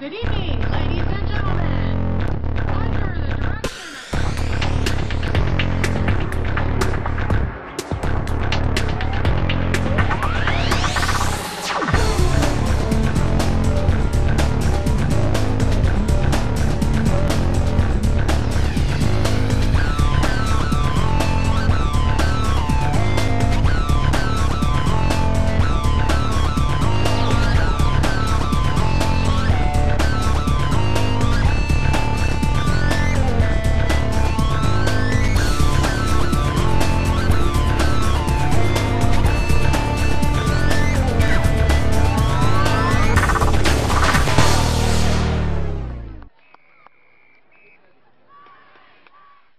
Good evening.